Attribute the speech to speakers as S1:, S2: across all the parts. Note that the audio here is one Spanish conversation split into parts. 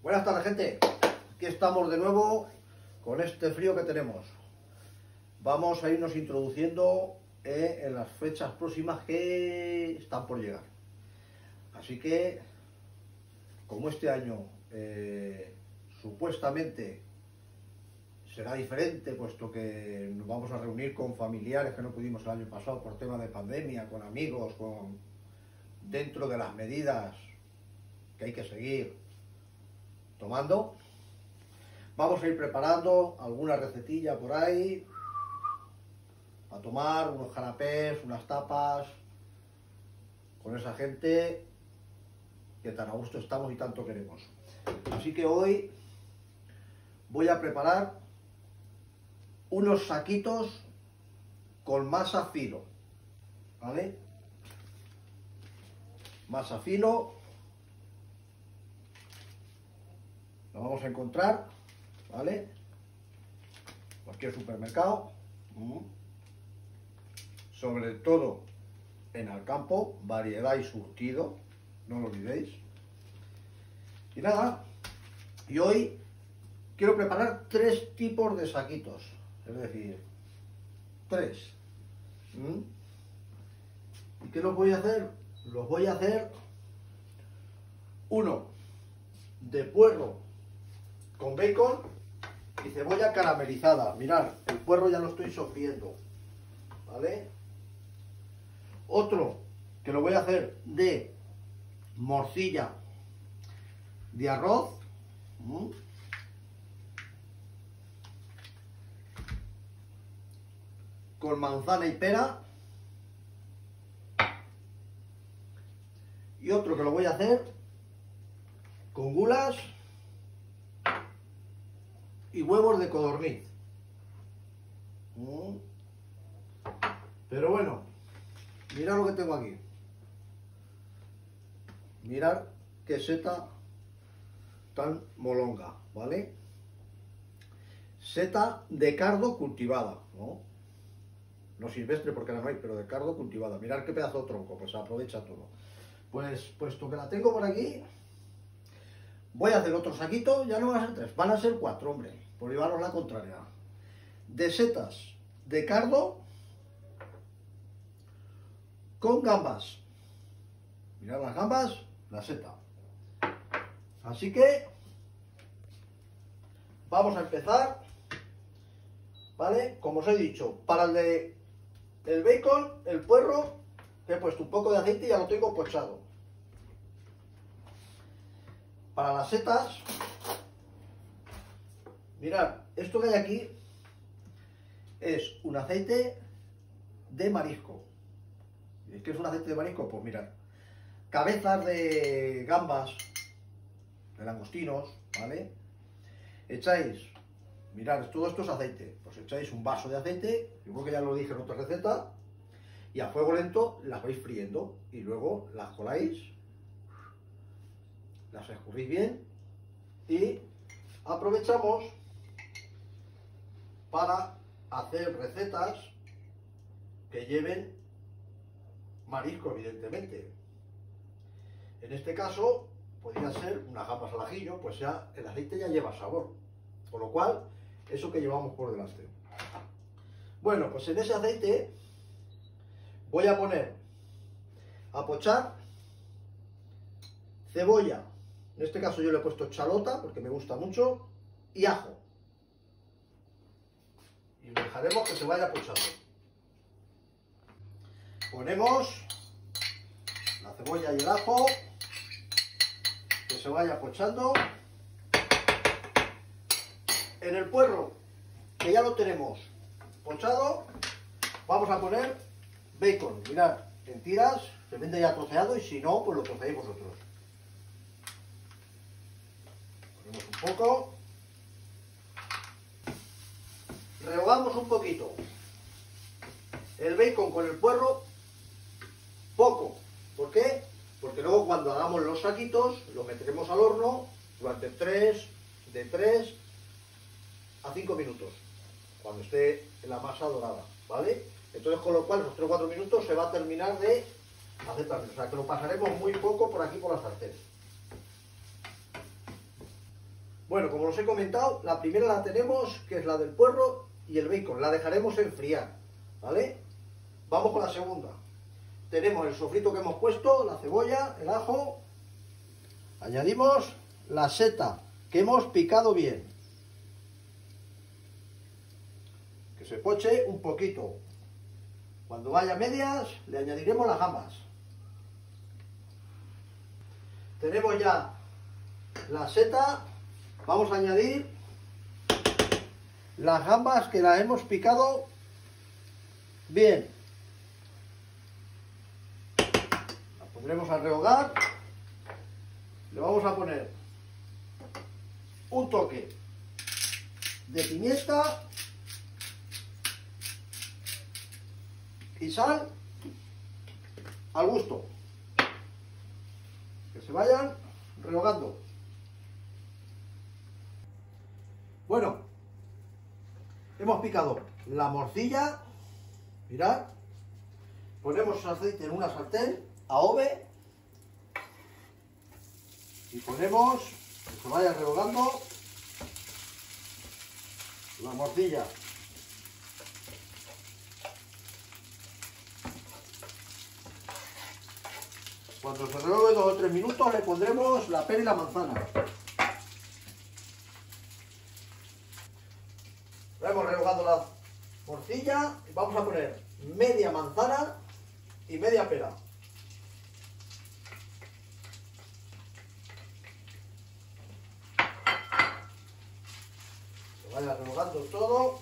S1: Buenas tardes, gente. Aquí estamos de nuevo con este frío que tenemos. Vamos a irnos introduciendo eh, en las fechas próximas que están por llegar. Así que, como este año eh, supuestamente será diferente, puesto que nos vamos a reunir con familiares que no pudimos el año pasado por tema de pandemia, con amigos, con dentro de las medidas que hay que seguir tomando. Vamos a ir preparando alguna recetilla por ahí a tomar, unos canapés, unas tapas, con esa gente que tan a gusto estamos y tanto queremos. Así que hoy voy a preparar unos saquitos con masa filo, ¿vale? Masa filo, lo vamos a encontrar, ¿vale? Cualquier supermercado, sobre todo en el campo, variedad y surtido, no lo olvidéis. Y nada, y hoy quiero preparar tres tipos de saquitos, es decir, tres. ¿Y qué los voy a hacer? Los voy a hacer uno de puerro con bacon y cebolla caramelizada. Mirad, el puerro ya lo estoy sofriendo, ¿vale? Otro que lo voy a hacer de morcilla de arroz. Con manzana y pera. Y otro que lo voy a hacer con gulas y huevos de codorniz. Pero bueno, mirad lo que tengo aquí. Mirad qué seta tan molonga, ¿vale? Seta de cardo cultivada, ¿no? No silvestre porque ahora no hay, pero de cardo cultivada. Mirad qué pedazo de tronco, pues aprovecha todo. Pues puesto que la tengo por aquí, voy a hacer otro saquito, ya no van a ser tres, van a ser cuatro, hombre, por llevaros la contraria. De setas de cardo con gambas. Mirad las gambas, la seta. Así que vamos a empezar, ¿vale? Como os he dicho, para el de el bacon, el puerro, he puesto un poco de aceite y ya lo tengo pochado. Para las setas, mirad, esto que hay aquí es un aceite de marisco. ¿Qué es un aceite de marisco? Pues mirad, cabezas de gambas, de langostinos, ¿vale? Echáis, mirad, todo esto es aceite, pues echáis un vaso de aceite, yo creo que ya lo dije en otra receta, y a fuego lento las vais friendo y luego las coláis, las escurrís bien y aprovechamos para hacer recetas que lleven marisco, evidentemente. En este caso, podría ser unas gambas al ajillo, pues ya el aceite ya lleva sabor. Con lo cual, eso que llevamos por delante. Bueno, pues en ese aceite voy a poner a pochar cebolla. En este caso yo le he puesto chalota porque me gusta mucho y ajo. Y dejaremos que se vaya pochando. Ponemos la cebolla y el ajo que se vaya pochando. En el puerro, que ya lo tenemos pochado, vamos a poner bacon. Mirad, en tiras, se vende ya troceado y si no, pues lo troceáis vosotros. Ponemos poco. Rehogamos un poquito. El bacon con el puerro, poco. ¿Por qué? Porque luego cuando hagamos los saquitos, lo meteremos al horno durante 3, de 3 a 5 minutos, cuando esté la masa dorada, ¿vale? Entonces con lo cual esos 3 o 4 minutos se va a terminar de hacer también, o sea que lo pasaremos muy poco por aquí por la sartén. Bueno, como os he comentado, la primera la tenemos, que es la del puerro y el bacon. La dejaremos enfriar, ¿vale? Vamos con la segunda. Tenemos el sofrito que hemos puesto, la cebolla, el ajo. Añadimos la seta que hemos picado bien. Que se poche un poquito. Cuando vaya medias, le añadiremos las gambas. Tenemos ya la seta. Vamos a añadir las gambas que las hemos picado bien. Las pondremos a rehogar. Le vamos a poner un toque de pimienta y sal al gusto. Que se vayan rehogando. Bueno, hemos picado la morcilla, mirad, ponemos aceite en una sartén a ove y ponemos que se vaya rehogando la morcilla. Cuando se rehogue dos o tres minutos le pondremos la pera y la manzana. hemos rehogado la vamos a poner media manzana y media pera. Se vaya rehogando todo.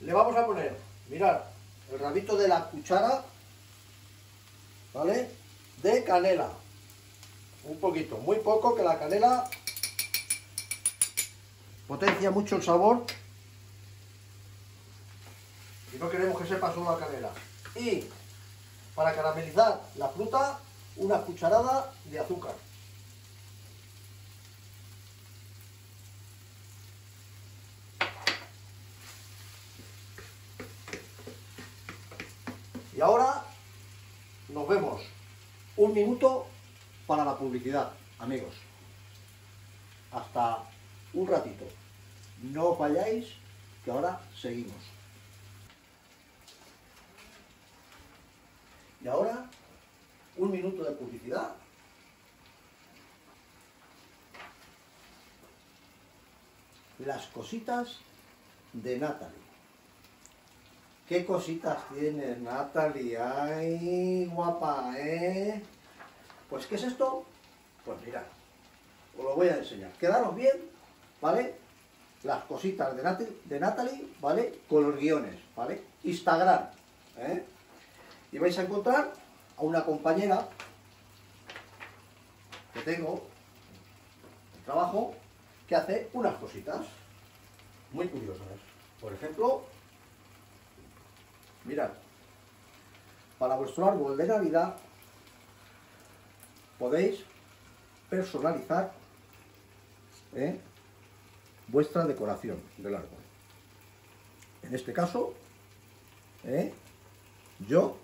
S1: Le vamos a poner, mirad, el rabito de la cuchara, ¿vale? De canela. Un poquito, muy poco, que la canela potencia mucho el sabor. Y no queremos que sepa solo la canela. Y para caramelizar la fruta, una cucharada de azúcar. Y ahora nos vemos un minuto para la publicidad, amigos. Hasta un ratito. No vayáis, que ahora seguimos. Y ahora, un minuto de publicidad. Las cositas de Natalie. ¿Qué cositas tienes, Natalie? ¡Ay, guapa, eh! Pues, ¿qué es esto? Pues mirad, os lo voy a enseñar. Quedaros bien, ¿vale? Las cositas de Natalie, de ¿vale? Con los guiones, ¿vale? Instagram, ¿eh? Y vais a encontrar a una compañera que tengo en trabajo que hace unas cositas muy curiosas. Por ejemplo, Mirad, para vuestro árbol de Navidad podéis personalizar ¿eh? vuestra decoración del árbol. En este caso, ¿eh? yo,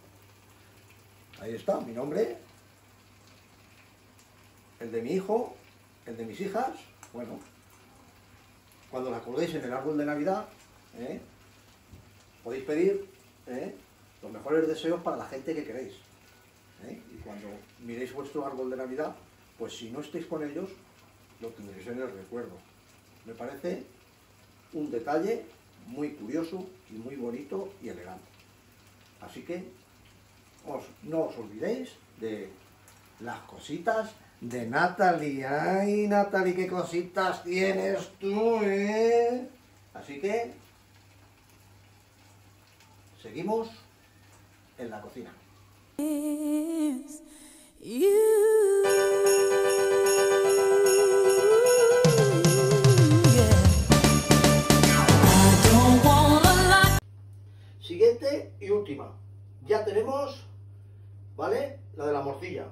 S1: ahí está mi nombre, el de mi hijo, el de mis hijas, bueno, cuando la acordéis en el árbol de Navidad, ¿eh? podéis pedir los mejores deseos para la gente que queréis. ¿Eh? Y cuando miréis vuestro árbol de Navidad, pues si no estáis con ellos, lo tendréis en el recuerdo. Me parece un detalle muy curioso y muy bonito y elegante. Así que no os olvidéis de las cositas de Natalie. ¡Ay, Natalie, qué cositas tienes tú, eh! Así que Seguimos en la cocina. Siguiente y última. Ya tenemos, ¿vale? La de la morcilla.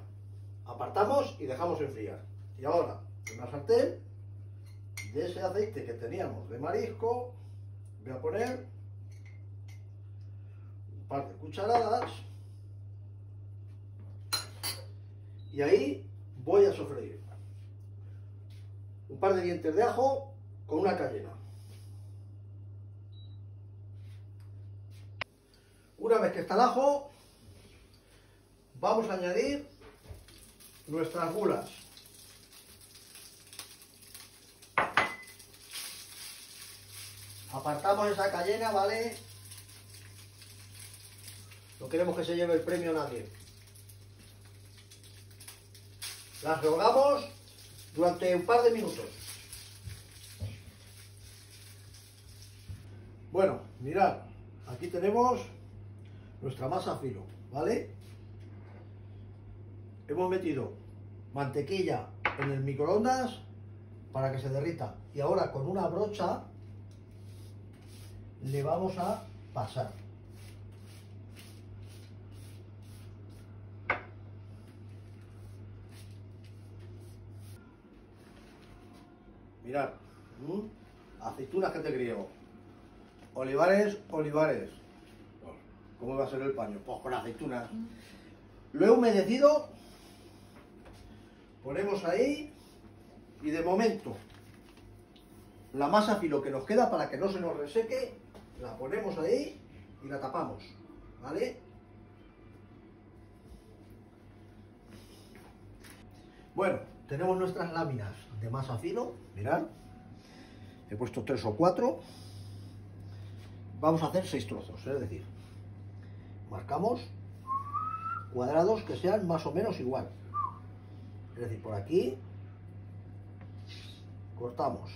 S1: Apartamos y dejamos enfriar. Y ahora, una sartén, de ese aceite que teníamos de marisco, voy a poner par de cucharadas Y ahí voy a sofreír un par de dientes de ajo con una cayena. Una vez que está el ajo, vamos a añadir nuestras gulas. Apartamos esa cayena, ¿vale? No queremos que se lleve el premio nadie. Las rehogamos durante un par de minutos. Bueno, mirad, aquí tenemos nuestra masa filo, ¿vale? Hemos metido mantequilla en el microondas para que se derrita. Y ahora con una brocha le vamos a pasar. Mirad, aceitunas que te griego, olivares, olivares. ¿Cómo va a ser el paño? Pues con aceitunas. Lo he humedecido, ponemos ahí y de momento la masa filo que nos queda para que no se nos reseque, la ponemos ahí y la tapamos, ¿vale? Bueno, tenemos nuestras láminas de masa filo, mirad, he puesto tres o cuatro, vamos a hacer seis trozos, es decir, marcamos cuadrados que sean más o menos igual, es decir, por aquí cortamos.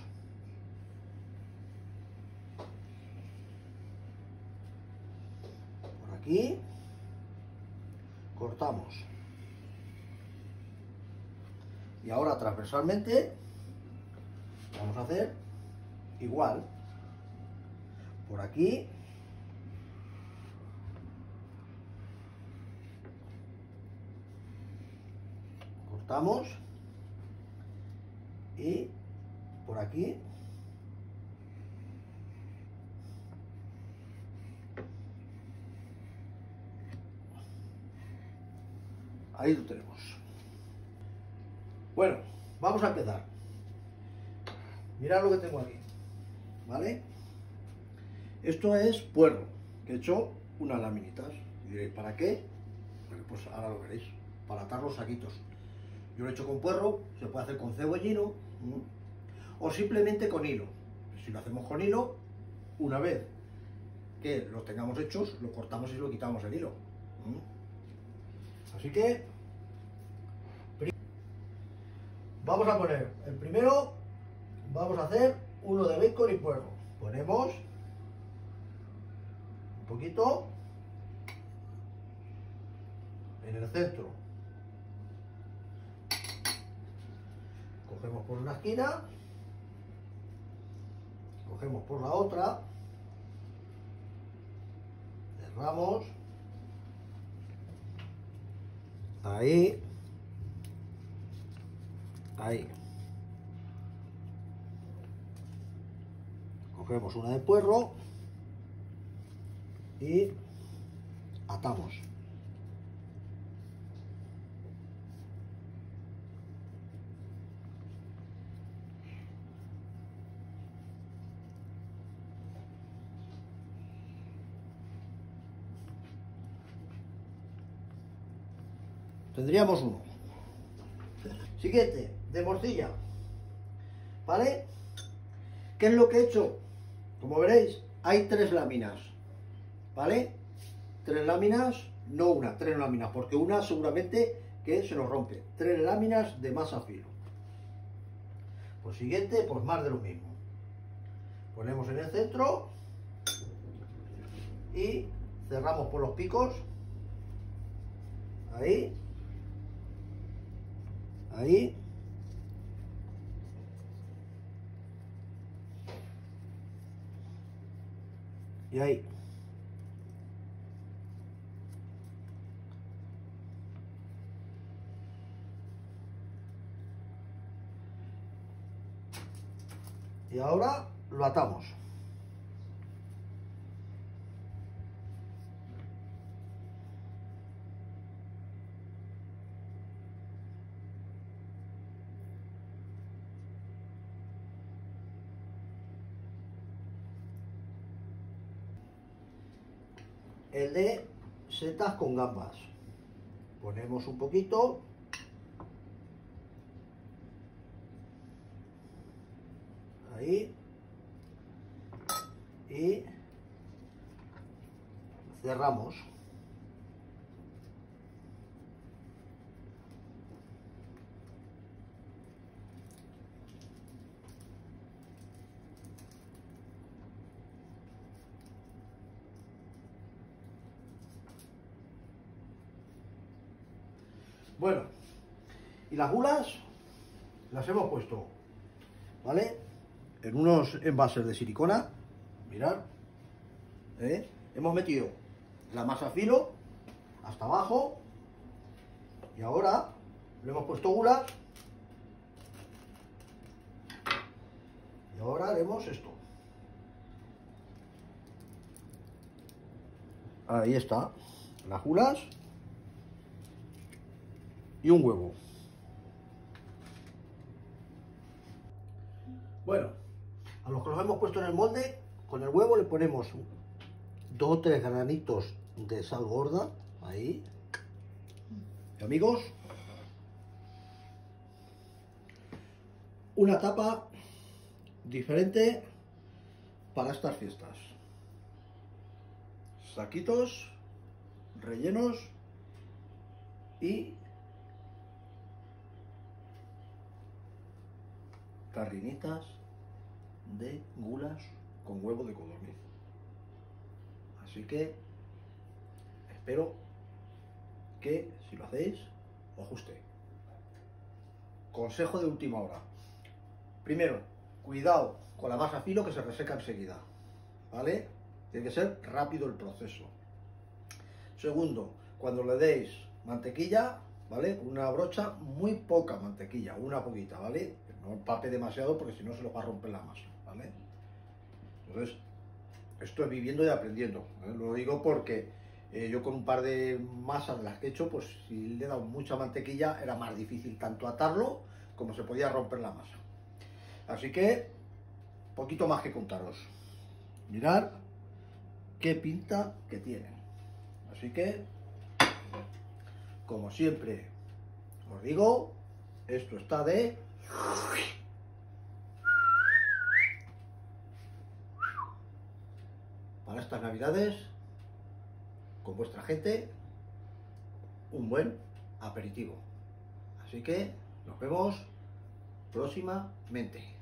S1: Por aquí cortamos y ahora transversalmente vamos a hacer igual. Por aquí. Cortamos. Y por aquí. Ahí lo tenemos. Bueno, vamos a empezar. Mirad lo que tengo aquí. ¿Vale? Esto es puerro, que he hecho unas laminitas. Y diréis, ¿para qué? Pues ahora lo veréis. Para atar los saquitos. Yo lo he hecho con puerro, se puede hacer con cebollino o simplemente con hilo. Si lo hacemos con hilo, una vez que lo tengamos hechos, lo cortamos y lo quitamos el hilo. Así que Vamos a poner, el primero, vamos a hacer uno de bacon y puerro. Ponemos un poquito en el centro. Cogemos por una esquina, cogemos por la otra, cerramos, ahí, ahí. Cogemos una de puerro y atamos. Tendríamos uno. Siguiente, de morcilla. ¿Vale? ¿Qué es lo que he hecho? Como veréis, hay tres láminas. ¿Vale? Tres láminas, no una, tres láminas, porque una seguramente que se nos rompe. Tres láminas de masa filo. Por siguiente, pues más de lo mismo. Ponemos en el centro y cerramos por los picos. Ahí. Ahí. Y ahí. Y ahora lo atamos. el de con gambas. Ponemos un poquito. Ahí. Y cerramos. Bueno, y las gulas las hemos puesto, ¿vale? En unos envases de silicona, mirad, ¿eh? hemos metido la masa filo hasta abajo y ahora le hemos puesto gulas y ahora haremos esto. Ahí está, las gulas y un huevo. Bueno, a los que los hemos puesto en el molde, con el huevo le ponemos dos o tres granitos de sal gorda, ahí. Y amigos, una tapa diferente para estas fiestas. Saquitos rellenos y tarrinitas de gulas con huevo de codorniz. Así que espero que si lo hacéis, os guste. Consejo de última hora. Primero, cuidado con la masa filo que se reseca enseguida. ¿Vale? Tiene que ser rápido el proceso. Segundo, cuando le deis mantequilla, ¿vale? Una brocha, muy poca mantequilla, una poquita, ¿vale? No empape demasiado porque si no se lo va a romper la masa, ¿vale? Entonces, estoy viviendo y aprendiendo. Lo digo porque eh, yo con un par de masas las que he hecho, pues si le he dado mucha mantequilla, era más difícil tanto atarlo como se podía romper la masa. Así que, poquito más que contaros. Mirad qué pinta que tienen. Así que, como siempre os digo, esto está de... Para estas navidades, con vuestra gente, un buen aperitivo. Así que nos vemos próximamente.